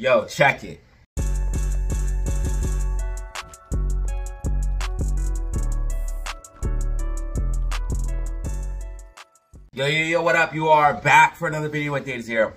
Yo, check it. Yo, yo, yo, what up? You are back for another video with Data Zero.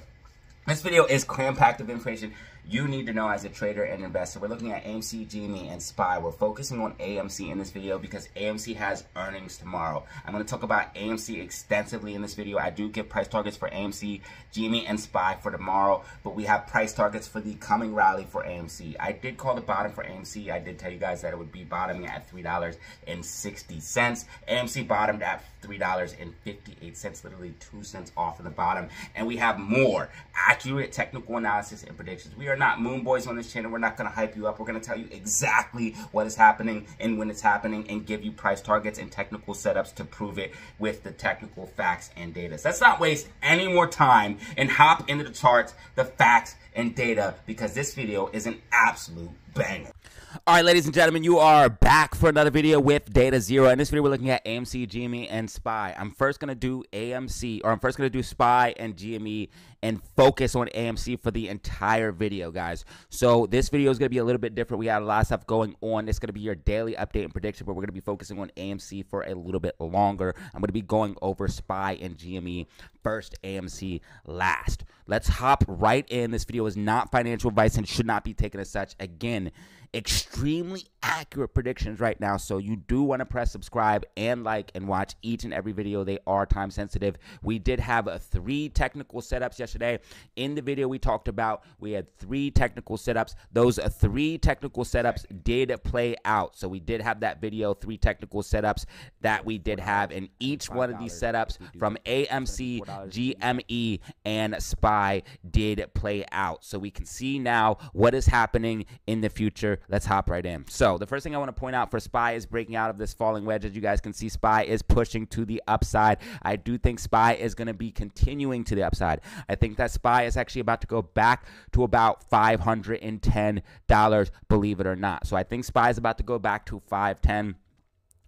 This video is cram-packed of information you need to know as a trader and investor. We're looking at AMC, GME, and SPY. We're focusing on AMC in this video because AMC has earnings tomorrow. I'm going to talk about AMC extensively in this video. I do give price targets for AMC, GME, and SPY for tomorrow, but we have price targets for the coming rally for AMC. I did call the bottom for AMC. I did tell you guys that it would be bottoming at $3.60. AMC bottomed at $3.58, literally 2 cents off of the bottom. And we have more accurate technical analysis and predictions. We are not moon boys on this channel. We're not going to hype you up. We're going to tell you exactly what is happening and when it's happening and give you price targets and technical setups to prove it with the technical facts and data. So let's not waste any more time and hop into the charts, the facts, and data because this video is an absolute banger. All right, ladies and gentlemen, you are back for another video with Data Zero. In this video, we're looking at AMC, GME, and SPY. I'm first going to do AMC, or I'm first going to do SPY and GME and focus on AMC for the entire video, guys. So this video is going to be a little bit different. We had a lot of stuff going on. It's going to be your daily update and prediction, but we're going to be focusing on AMC for a little bit longer. I'm going to be going over SPY and GME first, AMC last. Let's hop right in. This video is not financial advice and should not be taken as such. Again, extremely accurate predictions right now. So you do want to press subscribe and like and watch each and every video. They are time sensitive. We did have uh, three technical setups yesterday. In the video we talked about, we had three technical setups. Those three technical setups did play out. So we did have that video, three technical setups that we did have. And each one of these setups from AMC, GME, and SPY did play out. So we can see now what is happening in the future. Let's hop right in. So the first thing I want to point out for SPY is breaking out of this falling wedge. As you guys can see, SPY is pushing to the upside. I do think SPY is going to be continuing to the upside. I think that SPY is actually about to go back to about $510, believe it or not. So I think SPY is about to go back to 510.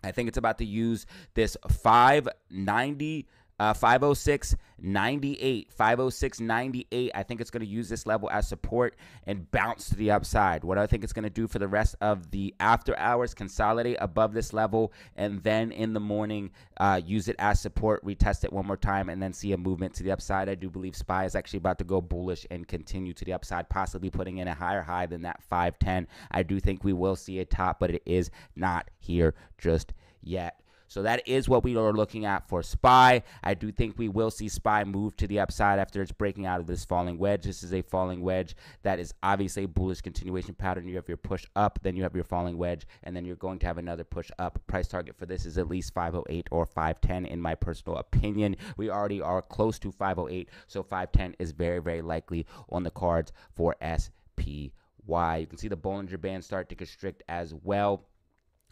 I think it's about to use this 590 uh, 506 98. 506 98. I think it's going to use this level as support and bounce to the upside. What I think it's going to do for the rest of the after hours, consolidate above this level, and then in the morning, uh, use it as support, retest it one more time, and then see a movement to the upside. I do believe SPY is actually about to go bullish and continue to the upside, possibly putting in a higher high than that 510. I do think we will see a top, but it is not here just yet. So that is what we are looking at for SPY. I do think we will see SPY move to the upside after it's breaking out of this falling wedge. This is a falling wedge that is obviously a bullish continuation pattern. You have your push up, then you have your falling wedge, and then you're going to have another push up. Price target for this is at least 508 or 510 in my personal opinion. We already are close to 508, so 510 is very, very likely on the cards for SPY. You can see the Bollinger Band start to constrict as well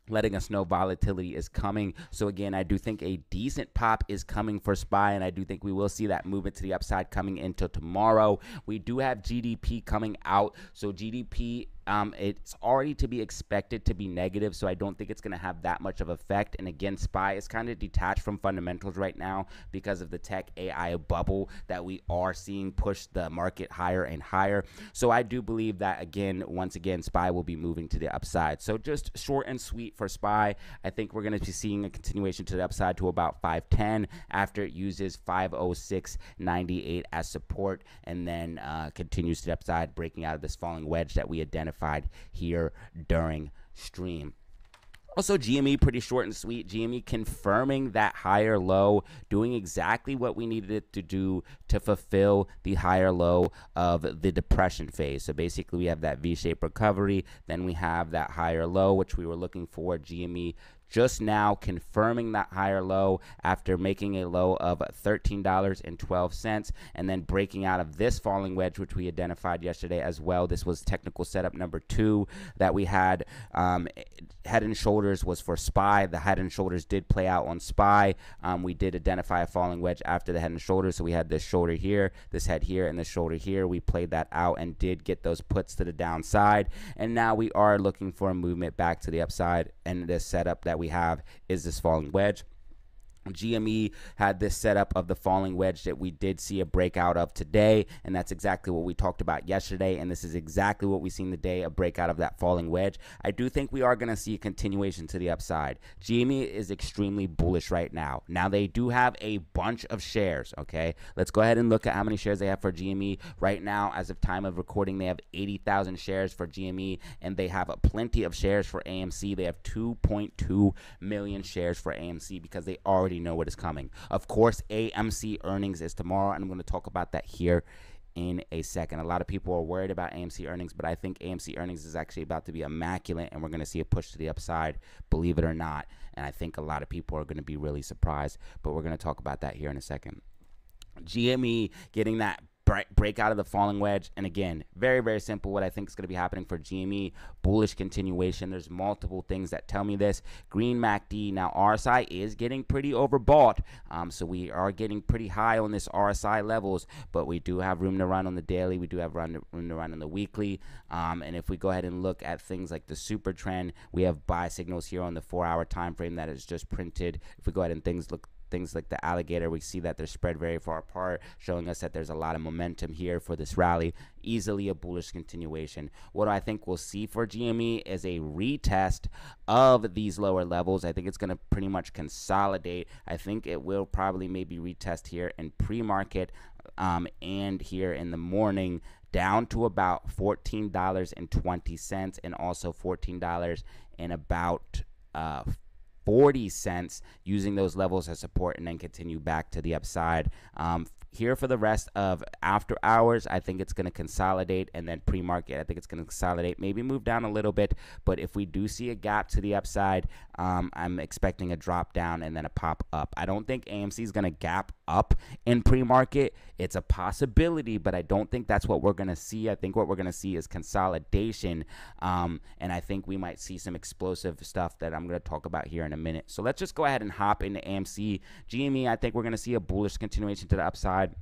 letting us know volatility is coming. So again, I do think a decent pop is coming for SPY, and I do think we will see that movement to the upside coming into tomorrow. We do have GDP coming out, so GDP um, it's already to be expected to be negative, so I don't think it's going to have that much of effect. And again, SPY is kind of detached from fundamentals right now because of the tech AI bubble that we are seeing push the market higher and higher. So I do believe that again, once again, SPY will be moving to the upside. So just short and sweet for SPY. I think we're going to be seeing a continuation to the upside to about 510 after it uses 506.98 as support and then uh, continues to the upside, breaking out of this falling wedge that we identified here during stream. Also, GME pretty short and sweet. GME confirming that higher low, doing exactly what we needed it to do to fulfill the higher low of the depression phase. So basically, we have that V shaped recovery. Then we have that higher low, which we were looking for. GME just now confirming that higher low after making a low of $13.12 and then breaking out of this falling wedge, which we identified yesterday as well. This was technical setup number two that we had. Um, head and shoulders was for SPY. The head and shoulders did play out on SPY. Um, we did identify a falling wedge after the head and shoulders. So we had this shoulder here, this head here, and this shoulder here. We played that out and did get those puts to the downside. And now we are looking for a movement back to the upside and this setup that we have is this falling wedge. GME had this setup of the falling wedge that we did see a breakout of today, and that's exactly what we talked about yesterday. And this is exactly what we seen today a breakout of that falling wedge. I do think we are going to see a continuation to the upside. GME is extremely bullish right now. Now, they do have a bunch of shares, okay? Let's go ahead and look at how many shares they have for GME. Right now, as of time of recording, they have 80,000 shares for GME, and they have plenty of shares for AMC. They have 2.2 million shares for AMC because they already already know what is coming. Of course, AMC earnings is tomorrow, and I'm going to talk about that here in a second. A lot of people are worried about AMC earnings, but I think AMC earnings is actually about to be immaculate, and we're going to see a push to the upside, believe it or not. And I think a lot of people are going to be really surprised, but we're going to talk about that here in a second. GME getting that break out of the falling wedge. And again, very, very simple what I think is going to be happening for GME. Bullish continuation. There's multiple things that tell me this. Green MACD. Now, RSI is getting pretty overbought. Um, so we are getting pretty high on this RSI levels, but we do have room to run on the daily. We do have run room to run on the weekly. Um, and if we go ahead and look at things like the super trend, we have buy signals here on the four hour time frame that is just printed. If we go ahead and things look things like the alligator, we see that they're spread very far apart, showing us that there's a lot of momentum here for this rally. Easily a bullish continuation. What I think we'll see for GME is a retest of these lower levels. I think it's going to pretty much consolidate. I think it will probably maybe retest here in pre market um, and here in the morning down to about $14.20 and also $14 and about uh, 40 cents using those levels as support and then continue back to the upside. Um, here for the rest of after hours, I think it's going to consolidate and then pre market, I think it's going to consolidate, maybe move down a little bit. But if we do see a gap to the upside, um, I'm expecting a drop down and then a pop up. I don't think AMC is going to gap up in pre market. It's a possibility, but I don't think that's what we're going to see. I think what we're going to see is consolidation. Um, and I think we might see some explosive stuff that I'm going to talk about here in a minute. So let's just go ahead and hop into AMC. GME, I think we're going to see a bullish continuation to the upside.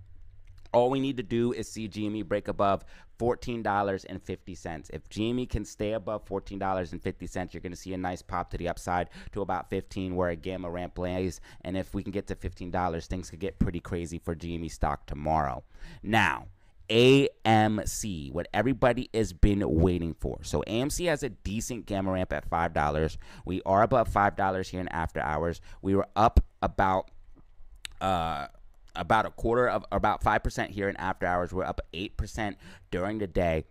All we need to do is see GME break above $14.50. If GME can stay above $14.50, you're going to see a nice pop to the upside to about 15 where a gamma ramp lays. And if we can get to $15, things could get pretty crazy for GME stock tomorrow. Now, AMC, what everybody has been waiting for. So AMC has a decent gamma ramp at $5. We are above $5 here in after hours. We were up about uh about a quarter of about 5% here in after hours. We're up 8% during the day.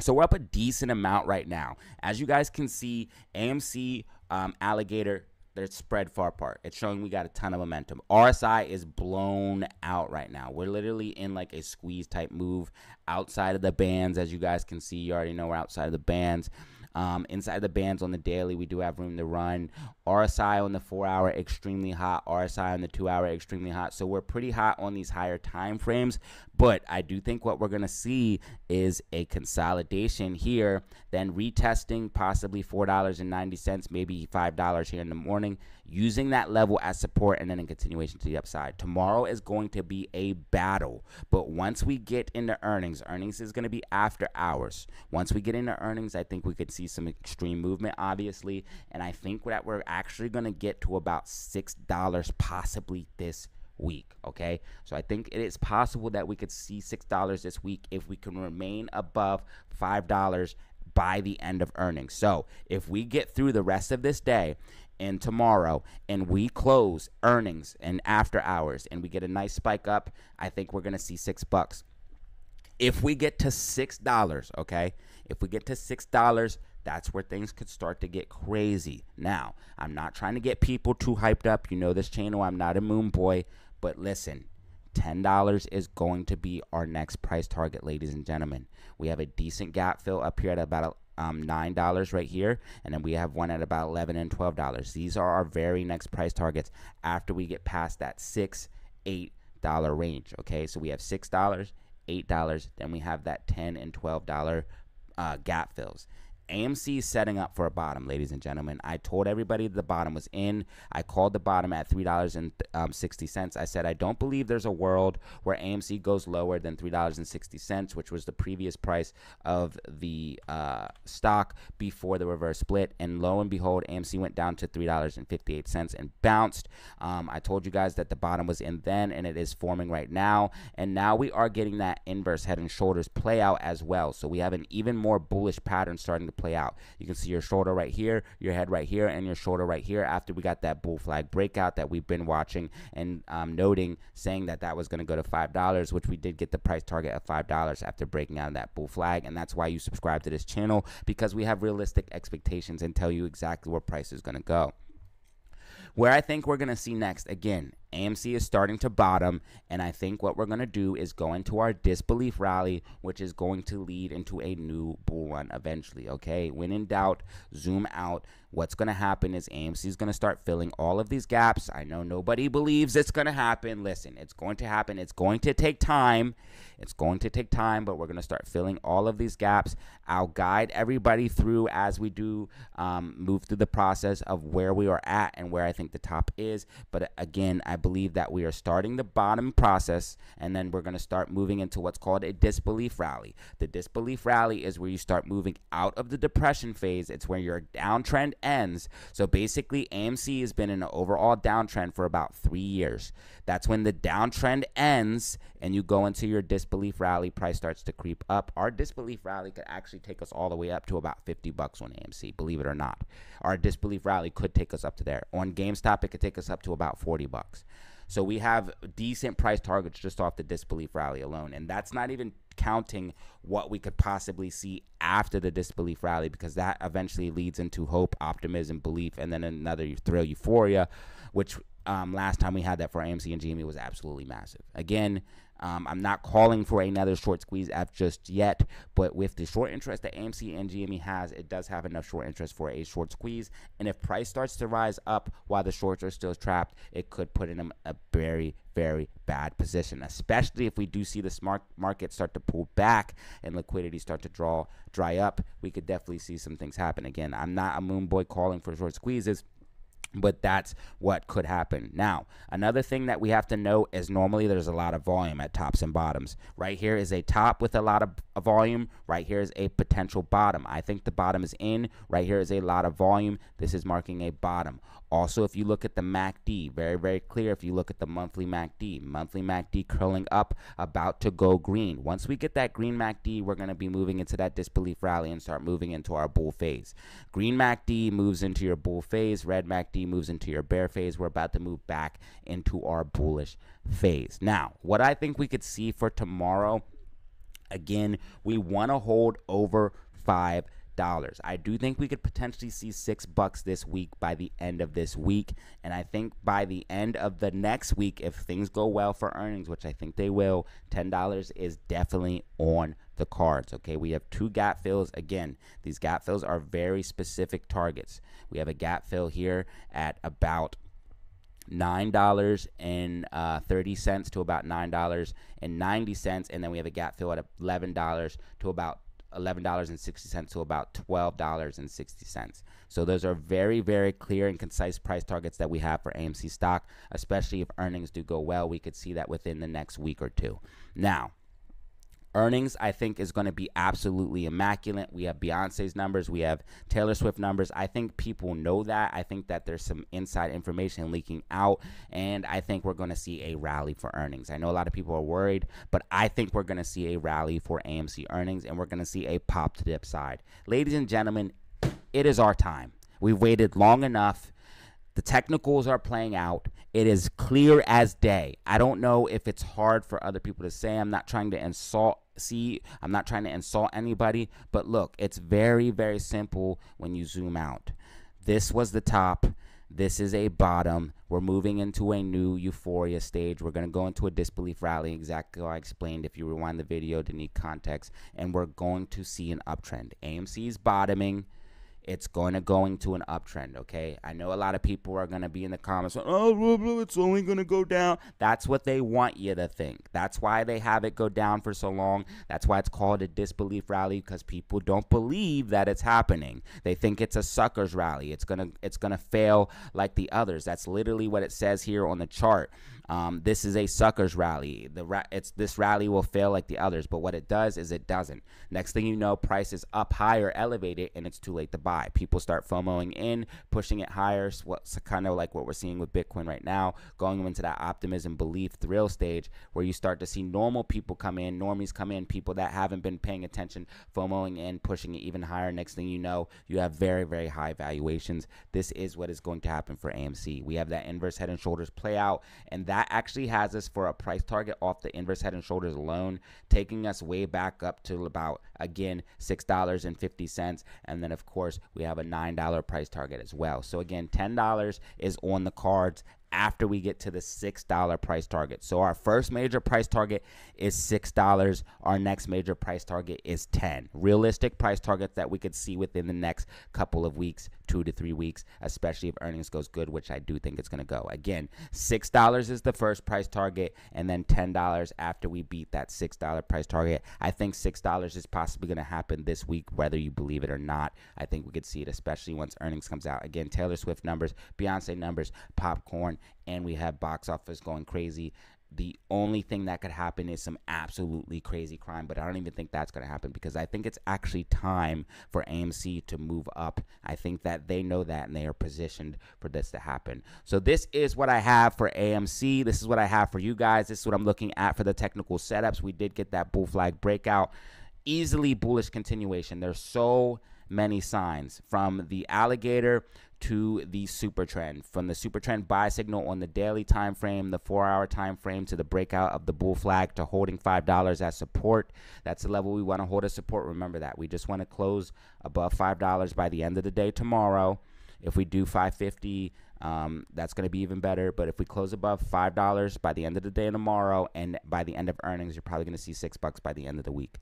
So we're up a decent amount right now. As you guys can see, AMC, um, Alligator, they're spread far apart. It's showing we got a ton of momentum. RSI is blown out right now. We're literally in like a squeeze type move outside of the bands. As you guys can see, you already know we're outside of the bands. Um, inside the bands on the daily, we do have room to run. RSI on the four hour, extremely hot. RSI on the two hour, extremely hot. So we're pretty hot on these higher time frames. But I do think what we're going to see is a consolidation here, then retesting possibly $4.90, maybe $5 here in the morning, using that level as support and then in continuation to the upside. Tomorrow is going to be a battle. But once we get into earnings, earnings is going to be after hours. Once we get into earnings, I think we could see some extreme movement, obviously. And I think that we're actually going to get to about $6 possibly this week. Okay, so I think it is possible that we could see six dollars this week if we can remain above five dollars by the end of earnings. So if we get through the rest of this day and tomorrow and we close earnings and after hours and we get a nice spike up, I think we're gonna see six bucks. If we get to six dollars, okay, if we get to six dollars that's where things could start to get crazy. Now, I'm not trying to get people too hyped up. You know this channel, I'm not a moon boy. But listen, $10 is going to be our next price target, ladies and gentlemen. We have a decent gap fill up here at about um, $9 right here, and then we have one at about 11 and $12. These are our very next price targets after we get past that 6 $8 range, okay? So we have $6, $8, then we have that 10 and $12 uh, gap fills. AMC is setting up for a bottom, ladies and gentlemen. I told everybody the bottom was in. I called the bottom at $3.60. Um, I said, I don't believe there's a world where AMC goes lower than $3.60, which was the previous price of the uh, stock before the reverse split. And lo and behold, AMC went down to $3.58 and bounced. Um, I told you guys that the bottom was in then, and it is forming right now. And now we are getting that inverse head and shoulders play out as well. So we have an even more bullish pattern starting to play out. You can see your shoulder right here, your head right here, and your shoulder right here after we got that bull flag breakout that we've been watching and um, noting, saying that that was going to go to $5, which we did get the price target of $5 after breaking out of that bull flag. And that's why you subscribe to this channel because we have realistic expectations and tell you exactly where price is going to go. Where I think we're going to see next, again, AMC is starting to bottom, and I think what we're going to do is go into our disbelief rally, which is going to lead into a new bull run eventually. Okay, when in doubt, zoom out. What's going to happen is AMC is going to start filling all of these gaps. I know nobody believes it's going to happen. Listen, it's going to happen. It's going to take time. It's going to take time, but we're going to start filling all of these gaps. I'll guide everybody through as we do um, move through the process of where we are at and where I think the top is. But again, I believe that we are starting the bottom process and then we're going to start moving into what's called a disbelief rally. The disbelief rally is where you start moving out of the depression phase. It's where your downtrend ends. So basically, AMC has been in an overall downtrend for about three years. That's when the downtrend ends and you go into your disbelief rally. Price starts to creep up. Our disbelief rally could actually take us all the way up to about 50 bucks on AMC, believe it or not. Our disbelief rally could take us up to there. On GameStop, it could take us up to about 40 bucks. So we have decent price targets just off the disbelief rally alone. And that's not even counting what we could possibly see after the disbelief rally because that eventually leads into hope, optimism, belief, and then another thrill, euphoria, which um, last time we had that for AMC and GME was absolutely massive. Again, um, I'm not calling for another short squeeze F just yet, but with the short interest that AMC and GME has, it does have enough short interest for a short squeeze. And if price starts to rise up while the shorts are still trapped, it could put in a very, very bad position, especially if we do see the smart market start to pull back and liquidity start to draw dry up. We could definitely see some things happen. Again, I'm not a moon boy calling for short squeezes but that's what could happen. Now, another thing that we have to note is normally there's a lot of volume at tops and bottoms. Right here is a top with a lot of volume. Right here is a potential bottom. I think the bottom is in. Right here is a lot of volume. This is marking a bottom. Also, if you look at the MACD, very, very clear if you look at the monthly MACD. Monthly MACD curling up, about to go green. Once we get that green MACD, we're going to be moving into that disbelief rally and start moving into our bull phase. Green MACD moves into your bull phase. Red MACD moves into your bear phase. We're about to move back into our bullish phase. Now, what I think we could see for tomorrow, again, we want to hold over five dollars. I do think we could potentially see six bucks this week by the end of this week, and I think by the end of the next week, if things go well for earnings, which I think they will, ten dollars is definitely on the cards. Okay, we have two gap fills. Again, these gap fills are very specific targets. We have a gap fill here at about nine dollars and uh, thirty cents to about nine dollars and ninety cents, and then we have a gap fill at eleven dollars to about $11.60 to about $12.60. So those are very, very clear and concise price targets that we have for AMC stock, especially if earnings do go well. We could see that within the next week or two. Now, Earnings, I think, is going to be absolutely immaculate. We have Beyonce's numbers, we have Taylor Swift numbers. I think people know that. I think that there's some inside information leaking out, and I think we're going to see a rally for earnings. I know a lot of people are worried, but I think we're going to see a rally for AMC earnings, and we're going to see a pop to the upside. Ladies and gentlemen, it is our time. We've waited long enough. The technicals are playing out. It is clear as day. I don't know if it's hard for other people to say. I'm not trying to insult see i'm not trying to insult anybody but look it's very very simple when you zoom out. This was the top. This is a bottom. We're moving into a new euphoria stage. We're going to go into a disbelief rally exactly how i explained if you rewind the video to need context and we're going to see an uptrend. Amc is bottoming it's going to go into an uptrend, okay? I know a lot of people are going to be in the comments, oh, it's only going to go down. That's what they want you to think. That's why they have it go down for so long. That's why it's called a disbelief rally because people don't believe that it's happening. They think it's a suckers rally. It's going to it's going to fail like the others. That's literally what it says here on the chart. Um, this is a suckers rally. The ra- it's this rally will fail like the others, but what it does is it doesn't. Next thing you know, price is up higher, elevated, and it's too late to buy. People start FOMOing in, pushing it higher. What's kind of like what we're seeing with Bitcoin right now, going into that optimism, belief, thrill stage where you start to see normal people come in, normies come in, people that haven't been paying attention, FOMOing in, pushing it even higher. Next thing you know, you have very, very high valuations. This is what is going to happen for AMC. We have that inverse head and shoulders play out, and that that actually has us for a price target off the inverse head and shoulders alone, taking us way back up to about, again, $6.50. And then, of course, we have a $9 price target as well. So, again, $10 is on the cards after we get to the $6 price target. So our first major price target is $6. Our next major price target is 10. Realistic price targets that we could see within the next couple of weeks, 2 to 3 weeks, especially if earnings goes good, which I do think it's going to go. Again, $6 is the first price target and then $10 after we beat that $6 price target. I think $6 is possibly going to happen this week whether you believe it or not. I think we could see it especially once earnings comes out. Again, Taylor Swift numbers, Beyonce numbers, popcorn and we have box office going crazy. The only thing that could happen is some absolutely crazy crime, but I don't even think that's going to happen because I think it's actually time for AMC to move up. I think that they know that and they are positioned for this to happen. So, this is what I have for AMC. This is what I have for you guys. This is what I'm looking at for the technical setups. We did get that bull flag breakout. Easily bullish continuation. There's so many signs from the alligator to the super trend from the super trend buy signal on the daily time frame the four hour time frame to the breakout of the bull flag to holding five dollars as support. That's the level we want to hold as support. Remember that. We just want to close above five dollars by the end of the day tomorrow. If we do 550 um, that's going to be even better. But if we close above five dollars by the end of the day tomorrow and by the end of earnings you're probably going to see six bucks by the end of the week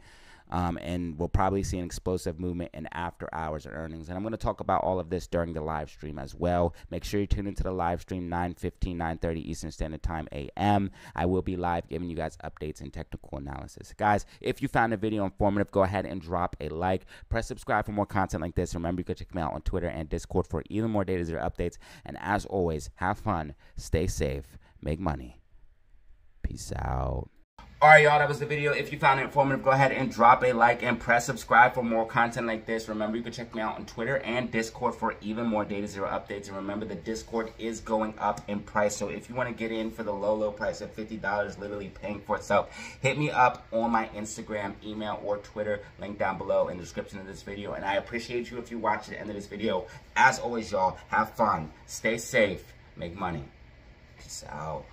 um, and we'll probably see an explosive movement in after hours earnings. And I'm going to talk about all of this during the live stream as well. Make sure you tune into the live stream 9:15, 9:30 Eastern Standard Time a.m. I will be live giving you guys updates and technical analysis. Guys, if you found the video informative, go ahead and drop a like. Press subscribe for more content like this. Remember, you can check me out on Twitter and Discord for even more data zero updates. And as always, have fun, stay safe, make money. Peace out. Alright, y'all, that was the video. If you found it informative, go ahead and drop a like and press subscribe for more content like this. Remember, you can check me out on Twitter and Discord for even more Data Zero updates. And remember, the Discord is going up in price. So if you want to get in for the low, low price of $50, literally paying for itself, hit me up on my Instagram, email, or Twitter. Link down below in the description of this video. And I appreciate you if you watch the end of this video. As always, y'all, have fun, stay safe, make money. Peace out.